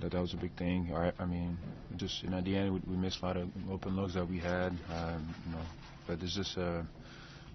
that that was a big thing. I, I mean, just you know, at the end we, we missed a lot of open looks that we had. Um, you know, but it's just uh,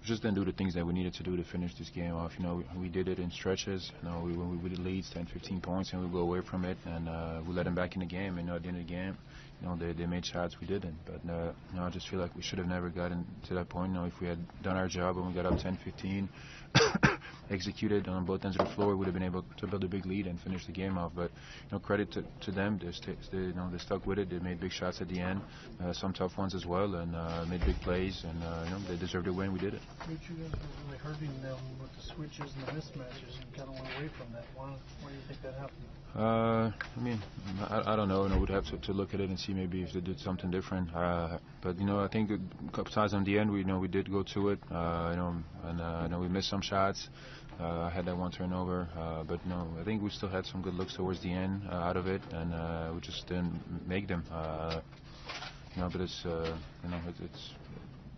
just didn't do the things that we needed to do to finish this game off. You know, we, we did it in stretches. You know, we we would lead 10, 15 points and we go away from it, and uh, we let them back in the game. And you know, at the end of the game, you know, they they made shots we didn't. But uh, you know, I just feel like we should have never gotten to that point. You know, if we had done our job and we got up 10, 15. executed on both ends of the floor, we would have been able to build a big lead and finish the game off. But you know, credit to, to them. They, st- they, you know, they stuck with it. They made big shots at the end, uh, some tough ones as well, and uh, made big plays. And uh, you know, they deserved to win. We did it. Coach, you guys were really hurting them with the switches and the mismatches, and kind of went away from that. Why, do you think that happened? Uh, I mean, I, I don't know. Know, we'd have to, to look at it and see maybe if they did something different. Uh, but you know, I think a couple times on the end, we you know we did go to it. Uh, you know, and uh, you know we missed some shots. Uh, I had that one turnover, uh, but no, I think we still had some good looks towards the end uh, out of it, and we just didn't make them. You know, but it's you know it's, it's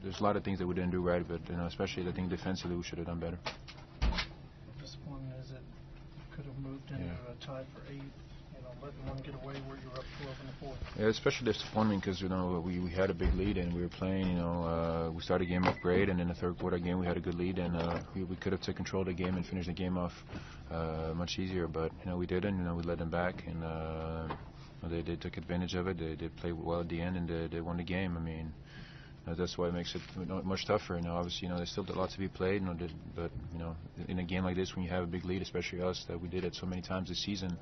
there's a lot of things that we didn't do right, but you know, especially I think defensively we should have done better. This one is it could have moved into Yeah. a tie for eight. You know, letting one get away where you're up 12 in the fourth. Yeah, especially disappointing because you know we, we had a big lead and we were playing. You know, uh, we started the game off great, and in the third quarter game we had a good lead, and uh, we, we could have taken control of the game and finished the game off uh, much easier. But you know we didn't. You know we let them back, and uh, they they took advantage of it. They they played well at the end, and they, they won the game. I mean. That's why it makes it much tougher. Know, obviously, you know, there's still a lot to be played. You know, but you know, in a game like this, when you have a big lead, especially us, that we did it so many times this season,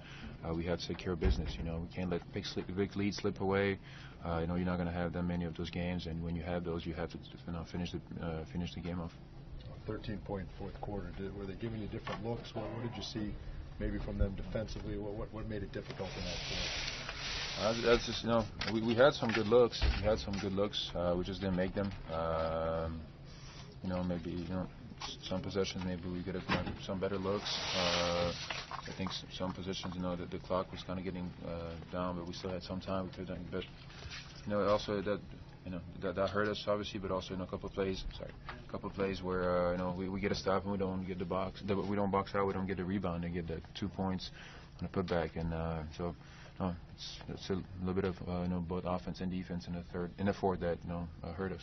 uh, we have to take care of business. You know, we can't let big big leads slip away. Uh, you know, you're not going to have that many of those games, and when you have those, you have to you know, finish the uh, finish the game off. 13 point fourth quarter. Did, were they giving you different looks? What, what did you see maybe from them defensively? What, what, what made it difficult in that fourth? Uh, that's just you know we, we had some good looks. We had some good looks. Uh, we just didn't make them. Um, you know maybe you know some possessions maybe we could have done some better looks. Uh, I think s- some positions you know the, the clock was kind of getting uh, down, but we still had some time. We could have done but you know also that you know that, that hurt us obviously, but also in a couple of plays. Sorry, a couple of plays where uh, you know we, we get a stop and we don't get the box. The, we don't box out. We don't get the rebound and get the two points on a putback, and uh, so. No, it's, it's a little bit of uh, you know both offense and defense in the third, in the fourth that you know uh, hurt us.